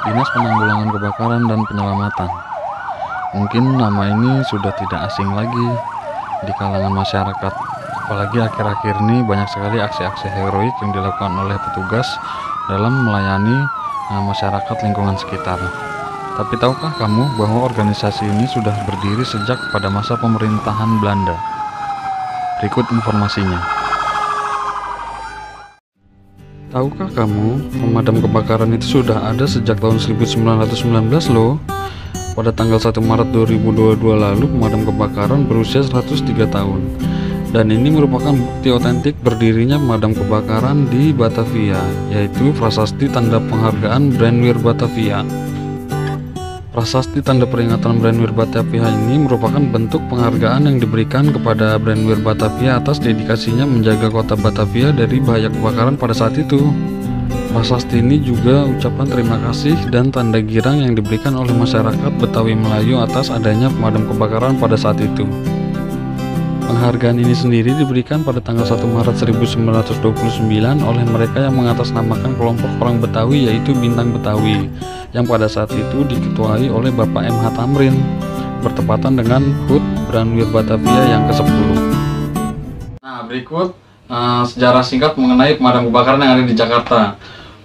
Dinas Penanggulangan Kebakaran dan Penyelamatan. Mungkin nama ini sudah tidak asing lagi di kalangan masyarakat. Apalagi akhir-akhir ini banyak sekali aksi-aksi heroik yang dilakukan oleh petugas dalam melayani eh, masyarakat lingkungan sekitar. Tapi tahukah kamu bahwa organisasi ini sudah berdiri sejak pada masa pemerintahan Belanda? Berikut informasinya. Tahukah kamu, pemadam kebakaran itu sudah ada sejak tahun 1919 loh. Pada tanggal 1 Maret 2022 lalu, pemadam kebakaran berusia 103 tahun. Dan ini merupakan bukti otentik berdirinya pemadam kebakaran di Batavia, yaitu prasasti tanda penghargaan Brandweer Batavia. Prasasti tanda peringatan Brandweer Batavia ini merupakan bentuk penghargaan yang diberikan kepada Brandweer Batavia atas dedikasinya menjaga kota Batavia dari bahaya kebakaran pada saat itu. Prasasti ini juga ucapan terima kasih dan tanda girang yang diberikan oleh masyarakat Betawi Melayu atas adanya pemadam kebakaran pada saat itu. Penghargaan ini sendiri diberikan pada tanggal 1 Maret 1929 oleh mereka yang mengatasnamakan kelompok orang Betawi yaitu Bintang Betawi yang pada saat itu diketuai oleh Bapak MH Tamrin bertepatan dengan HUT Branwir Batavia yang ke-10. Nah, berikut uh, sejarah singkat mengenai pemadam kebakaran yang ada di Jakarta.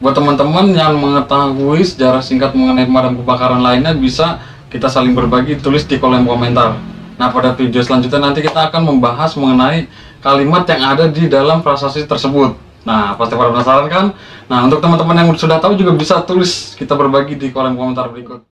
Buat teman-teman yang mengetahui sejarah singkat mengenai pemadam kebakaran lainnya bisa kita saling berbagi tulis di kolom komentar. Nah, pada video selanjutnya nanti kita akan membahas mengenai kalimat yang ada di dalam prasasti tersebut. Nah, pasti pada penasaran kan? Nah, untuk teman-teman yang sudah tahu juga bisa tulis kita berbagi di kolom komentar berikut.